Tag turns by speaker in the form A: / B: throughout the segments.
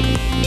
A: Thank you.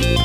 A: you.